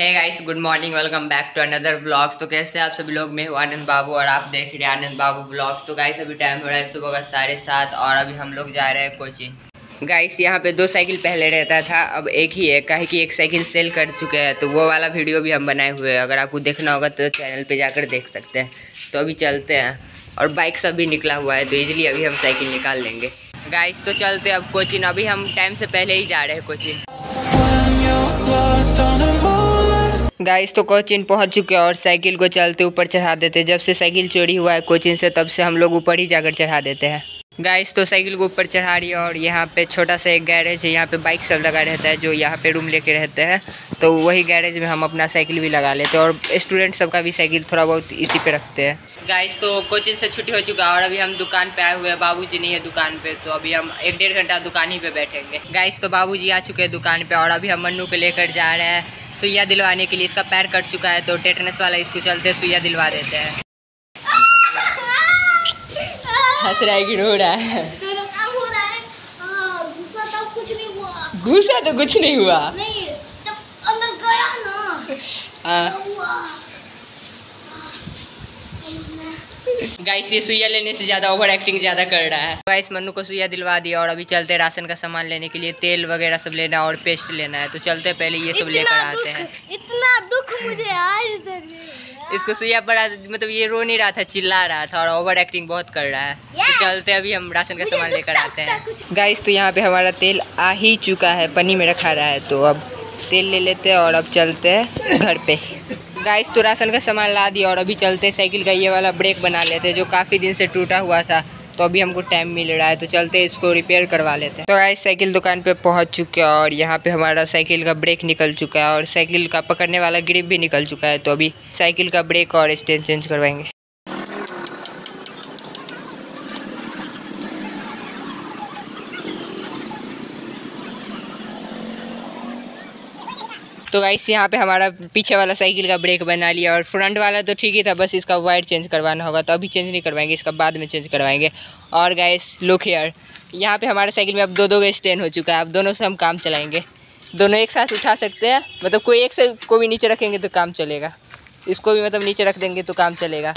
Hey guys good morning welcome back to another blogs तो कैसे आप सभी लोग? मैं हूँ आनंद बाबू और आप देख रहे हैं आनंद बाबू ब्लॉग्स तो गाइस अभी टाइम हो रहा है सुबह का साढ़े सात और अभी हम लोग जा रहे हैं कोचिंग गाइस यहाँ पे दो साइकिल पहले रहता था, अब एक ही है। काहे कि एक साइकिल सेल कर चुके हैं तो वो वाला वीडियो भी हम बनाए हुए हैं। अगर आपको देखना होगा तो चैनल पर जाकर देख सकते हैं। तो अभी चलते हैं, और बाइक सब भी निकला हुआ है तो इजीली अभी हम साइकिल निकाल लेंगे। गाइस तो चलते अब कोचिंग अभी हम टाइम से पहले ही जा रहे हैं कोचिंग गाइस तो कोचिन पहुँच चुके हैं और साइकिल को चलते ऊपर चढ़ा देते हैं। जब से साइकिल चोरी हुआ है कोचिन से, तब से हम लोग ऊपर ही जाकर चढ़ा देते हैं। गाइस तो साइकिल को ऊपर चढ़ा रही है और यहाँ पे छोटा सा एक गैरेज है। यहाँ पे बाइक सब लगा रहता है जो यहाँ पे रूम लेके रहते हैं। तो वही गैरेज में हम अपना साइकिल भी लगा लेते हैं और स्टूडेंट सबका भी साइकिल थोड़ा बहुत इसी पे रखते हैं। गाइस तो कोचिंग से छुट्टी हो चुका है और अभी हम दुकान पे आए हुए हैं। बाबूजी नहीं है दुकान पे तो अभी हम एक डेढ़ घंटा दुकान ही पे बैठेंगे। गाइस तो बाबूजी आ चुके हैं दुकान पे और अभी हम मन्नू को लेकर जा रहे हैं। सुइया दिलवाने के लिए इसका पैर कट चुका है तो टेटनस वाला इसको चलते सुइया दिलवा देते हैं। हंस रहा है कि रो रहा है। घुसा हो रहा है हाँ, कुछ नहीं हुआ गुस्सा तो कुछ नहीं हुआ। नहीं तब अंदर गया ना आ, तो हुआ। गाइस ये सुइया लेने से ज़्यादा ओवर एक्टिंग ज़्यादा कर रहा है। गाइस मन्नू को सुइया दिलवा दिया और अभी चलते राशन का सामान लेने के लिए। तेल वगैरह सब लेना है और पेस्ट लेना है। तो चलते पहले ये सब लेकर आते हैं। इतना दुख मुझे आज तक इसको सुइया पड़ा मतलब ये रो नहीं रहा था चिल्ला रहा था और ओवर एक्टिंग बहुत कर रहा है। तो चलते अभी हम राशन का सामान लेकर आते हैं। गाइस तो यहाँ पे हमारा तेल आ ही चुका है पनी में रखा रहा है। तो अब तेल ले लेते हैं और अब चलते हैं घर पे। गाइस तो राशन का सामान ला दिया और अभी चलते साइकिल का ये वाला ब्रेक बना लेते हैं, जो काफ़ी दिन से टूटा हुआ था। तो अभी हमको टाइम मिल रहा है तो चलते इसको रिपेयर करवा लेते हैं। तो गाइस साइकिल दुकान पे पहुँच चुके हैं और यहाँ पे हमारा साइकिल का ब्रेक निकल चुका है और साइकिल का पकड़ने वाला ग्रिप भी निकल चुका है। तो अभी साइकिल का ब्रेक और स्टैंड चेंज करवाएँगे। तो गाइस यहाँ पे हमारा पीछे वाला साइकिल का ब्रेक बना लिया और फ्रंट वाला तो ठीक ही था, बस इसका वायर चेंज करवाना होगा। तो अभी चेंज नहीं करवाएँगे, इसका बाद में चेंज करवाएँगे। और गाइस लुक हेयर यहाँ पे हमारे साइकिल में अब दो दो का स्टैंड हो चुका है। अब दोनों से हम काम चलाएँगे। दोनों एक साथ उठा सकते हैं मतलब कोई एक से को भी नीचे रखेंगे तो काम चलेगा। इसको भी मतलब नीचे रख देंगे तो काम चलेगा।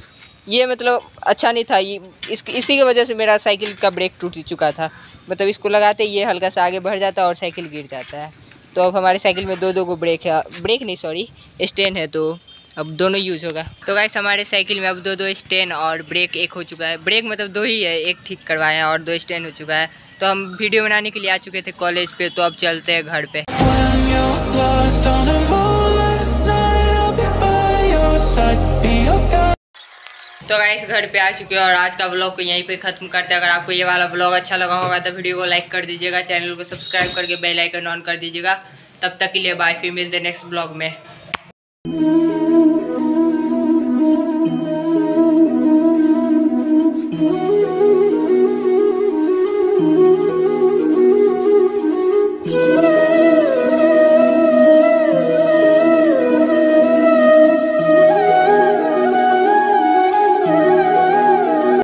ये मतलब अच्छा नहीं था, ये इस, इसी की वजह से मेरा साइकिल का ब्रेक टूट चुका था। मतलब इसको लगाते ये हल्का सा आगे बढ़ जाता है और साइकिल गिर जाता है। तो अब हमारे साइकिल में दो दो को ब्रेक है। ब्रेक नहीं सॉरी स्टैंड है तो अब दोनों यूज़ होगा। तो गाइस हमारे साइकिल में अब दो दो स्टैंड और ब्रेक एक हो चुका है। ब्रेक मतलब दो ही है, एक ठीक करवाए हैं और दो स्टैंड हो चुका है। तो हम वीडियो बनाने के लिए आ चुके थे कॉलेज पे तो अब चलते हैं घर पे। तो गाइस घर पे आ चुके हैं और आज का ब्लॉग को यहीं पे खत्म करते हैं। अगर आपको ये वाला ब्लॉग अच्छा लगा होगा तो वीडियो को लाइक कर दीजिएगा चैनल को सब्सक्राइब करके बेल आइकन ऑन कर दीजिएगा। तब तक के लिए बाय फिर मिलते नेक्स्ट ब्लॉग में।